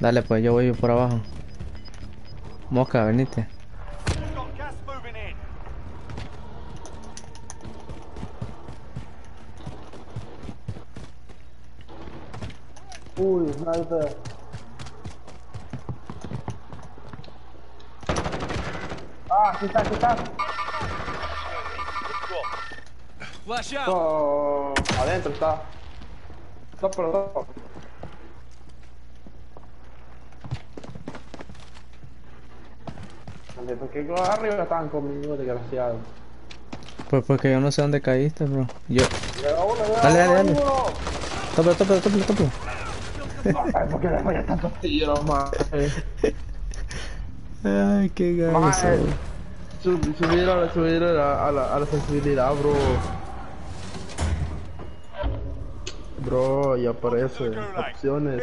Dale, pues yo voy por abajo. Mosca, venite. Ah, aquí está, aquí está. Flash out. Oh, adentro está. Está por dos. Ande, ¿Por qué los arriba estaban conmigo, desgraciado? Pues porque yo no sé dónde caíste, bro. Yo. Dale, dale, dale. topo, topo, topo. Ay, ¿por qué le falla tantos tiros, man? Ay, qué ganas. Sub- subir a la, subir a la, a la, a la sensibilidad, bro. Bro, y aparece opciones.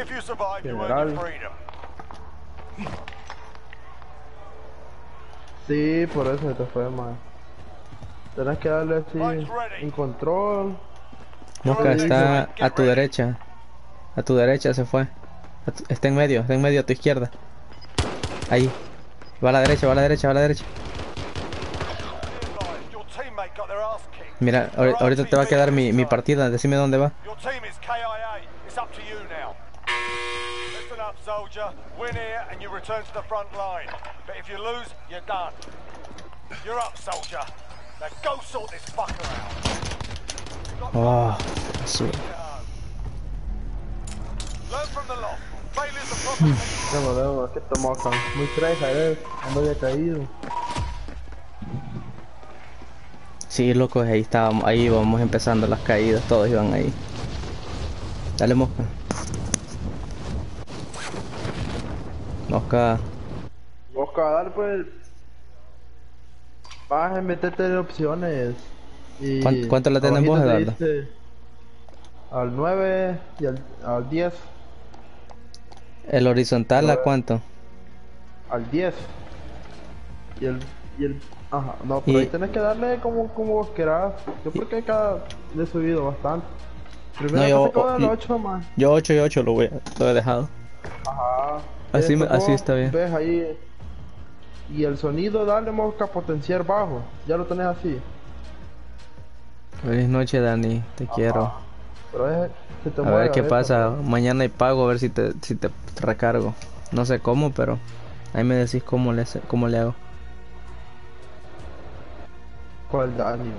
General. Sí, por eso se te fue, man. Tenés que darle así en control. Mosca está a tu derecha. A tu derecha se fue. Tu- Está en medio, está en medio a tu izquierda. Ahí. Va a la derecha, va a la derecha, va a la derecha. Mira, ahori- ahorita te va a quedar mi, mi partida. Decime dónde va. Oh, es que estamos acá. Muy tryhard, ando había caído. Sí, loco, ahí estábamos, ahí íbamos empezando las caídas, todos iban ahí. Dale mosca. Mosca. Oscar, dale pues. Vas a meterte en opciones. Y ¿Cuánto- cuánto le tenés vos, Eduardo? Al 9 y al, al 10. ¿El horizontal a cuánto? Al 10. Y el. Y el ajá, no, pero Y- ahí tenés que darle como, como vos querás. Yo porque cada le he subido bastante. Primero No, yo- el yo- 8 más. Yo 8 y 8 lo, voy lo he dejado. Ajá. Así me- así está bien. Ves ahí. Y el sonido, dale mosca potenciar bajo. Ya lo tenés así. Feliz noche, Dani, te quiero. Pero es. Se te A mueve ver qué pasa. Mañana hay pago, a ver si te, si te recargo. No sé cómo, pero ahí me decís cómo le, cómo le hago. ¿Cuál daño?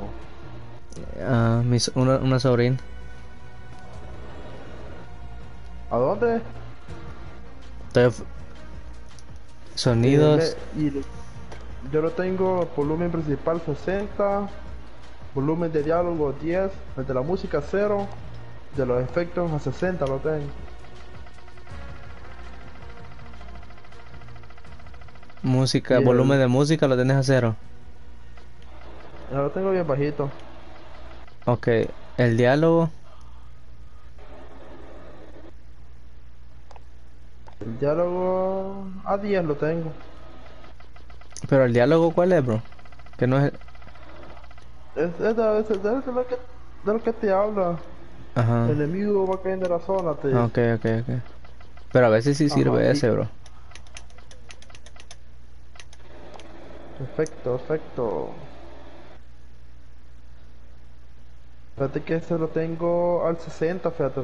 Ah, mi so- una, una sobrina. ¿A dónde? Sonidos. Y, y le- yo lo tengo volumen principal 60, volumen de diálogo 10, el de la música 0, de los efectos a 60 lo tengo. Música, volumen de música lo tenés a cero. Ya lo tengo bien bajito. Ok, el diálogo. El diálogo a 10 lo tengo. Pero el diálogo, ¿cuál es, bro? Que no es. Es, es, de, es de- de lo que, de lo que te habla. Ajá. El enemigo va cayendo en la zona. Te, Ah, Ok, ok, ok. Pero a veces sí sirve y- ese, bro. Perfecto, perfecto. Fíjate que ese lo tengo al 60, fíjate.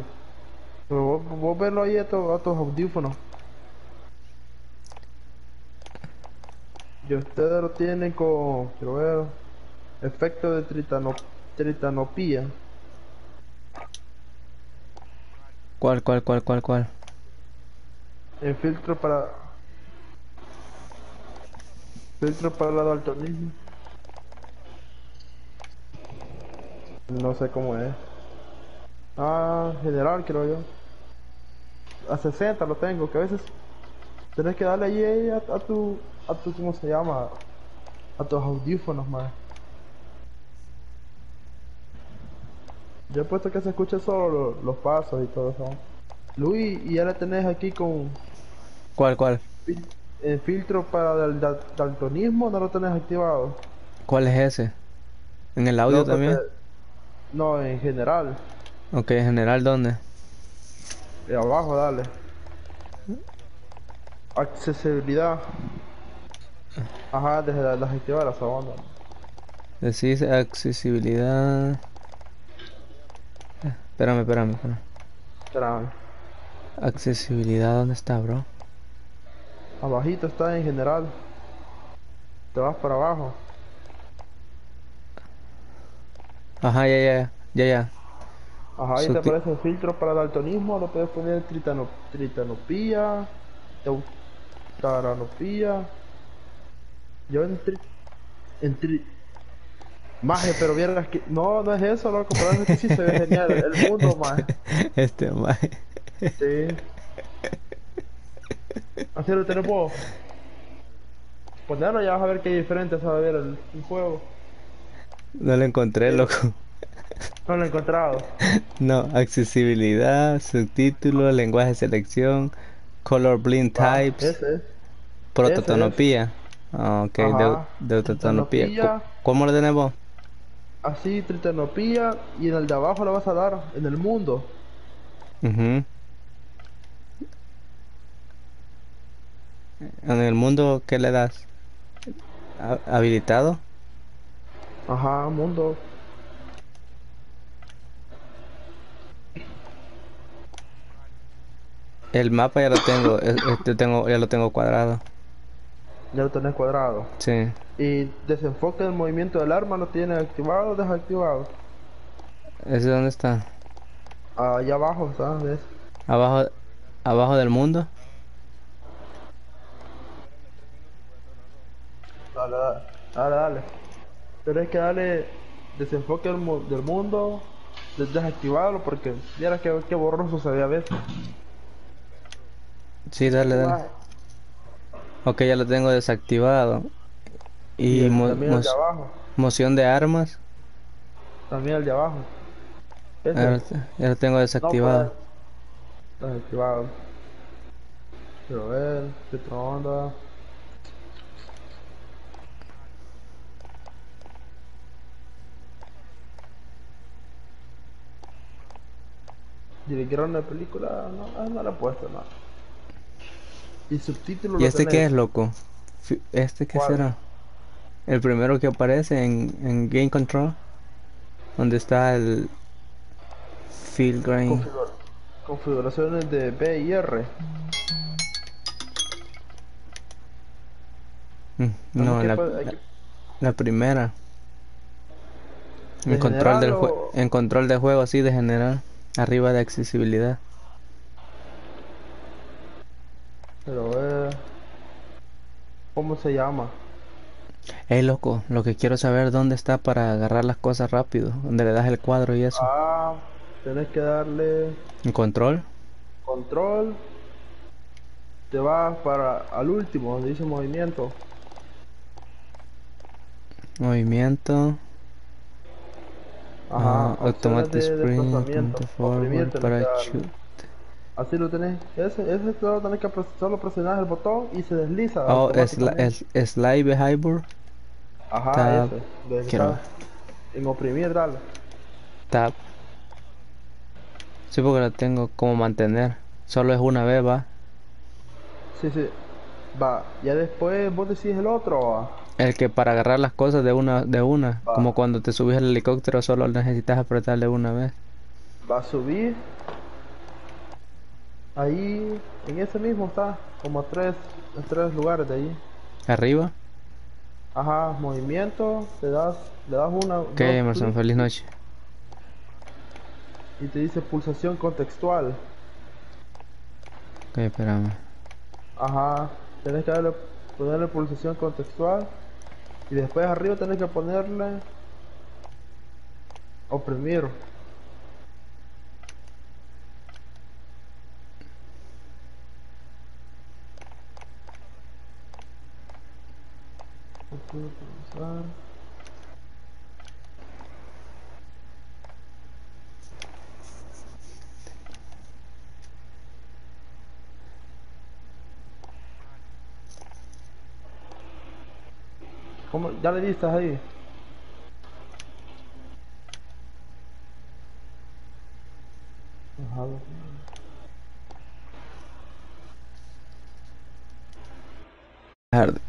Pero vos, vos verlo ahí a, tu- a tus audífonos. Y ustedes lo tienen con, quiero ver, efecto de tritano, tritanopía. ¿Cuál, cuál, cuál, cuál, cuál? El filtro para... Filtro para la daltonismo. No sé cómo es. Ah, general creo yo. A 60 lo tengo, que a veces tenés que darle ahí a, a tu, a tu, ¿cómo se llama? A tus audífonos, más. Yo he puesto que se escuche solo lo- los pasos y todo eso. Luis, y ya le tenés aquí con ¿Cuál, cuál? fil- el filtro para el dal- daltonismo, no lo tenés activado. ¿Cuál es ese? ¿En el audio No, también? porque- No, en general. Ok, en general, ¿dónde? De abajo, dale. Accesibilidad. Ajá, desde la, las activar esa onda. Decís accesibilidad. Espérame, espérame, espérame. Espérame. Accesibilidad, ¿dónde está, bro? Abajito está en general. Te vas para abajo. Ajá, ya, ya, ya, ya. Ajá, ahí te Suti- aparece el filtro para daltonismo, lo puedes poner tritano, tritanopía, taranopía. Yo en tri... En tri... Maje, pero vieras que... No, no es eso, loco, pero es que sí se ve genial. El mundo, maje. Este, maje. Sí. Así lo tenés vos. Ponerlo ya vas a ver qué diferente se va a ver el, el juego. No lo encontré, loco. No lo he encontrado. No, accesibilidad, subtítulo, lenguaje de selección, color blind Va, types, Ese es. prototonopía. Ah, ok, Ajá. deu- deuterotonopía. Prototonopía. ¿Cómo lo tenemos? Así, tritanopía. Y en el de abajo lo vas a dar. En el mundo. Ujú. En el mundo, ¿qué le das? Ha- ¿Habilitado? Ajá, mundo. El mapa ya lo tengo, es- este tengo, ya lo tengo cuadrado. Ya lo tenés cuadrado. Sí. Y desenfoque del movimiento del arma lo tienes activado o desactivado. ¿Ese dónde está? Allá abajo, ¿sabes? Abajo, abajo del mundo. Dale, dale, dale, dale. Tenés que darle desenfoque del, mu- del mundo, de- desactivarlo porque vieras que, que borroso se ve a veces. Sí, dale, dale. Ok, ya lo tengo desactivado. Y, mo- de abajo, moción de armas. también el de abajo. Ya lo, ya lo tengo desactivado. pues, desactivado. Quiero ver, qué otra onda. Dirigieron la película, no, ah, no la he puesto, no. Y subtítulos ¿Y lo este qué es, loco? ¿Este qué ¿Cuál? será? El primero que aparece en, en Game Control. Donde está el Field Grain. Configura- configuraciones de B y R. Mm, No, la, primera. En ¿De control del o- en control de juego así de general. Arriba de accesibilidad. Pero ver. ¿Cómo se llama? Ey, loco, lo que quiero saber dónde está para agarrar las cosas rápido. Donde le das el cuadro y eso. Ah, tenés que darle control. control. Te vas para al último, donde dice movimiento. Movimiento. Ajá, ah, opciones automatic de sprint. forward, darle. parachute. Así lo tenés. Ese, ese solo tenés que pres- solo presionar el botón y se desliza. Oh, es, es, slide behavior. Ajá, tab. ese. Donde Quiero. En oprimir, dale. Tab. Sí, porque lo tengo como mantener. Solo es una vez, va. Sí, sí. Va, ya después vos decís el otro. va. El que para agarrar las cosas de una, de una. Va. Como cuando te subes al helicóptero, solo necesitas apretarle una vez. Va a subir. Ahí, en ese mismo está. Como a tres, a tres lugares de ahí. Arriba. Ajá, movimiento, te das, le das una. Ok, Emerson, feliz noche. Y te dice pulsación contextual. Ok, espérame. Ajá, tenés que darle, ponerle pulsación contextual. Y después arriba tenés que ponerle. Oprimir. Pulsar. ¿Cómo? ¿Ya le diste ahí?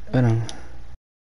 Espérame.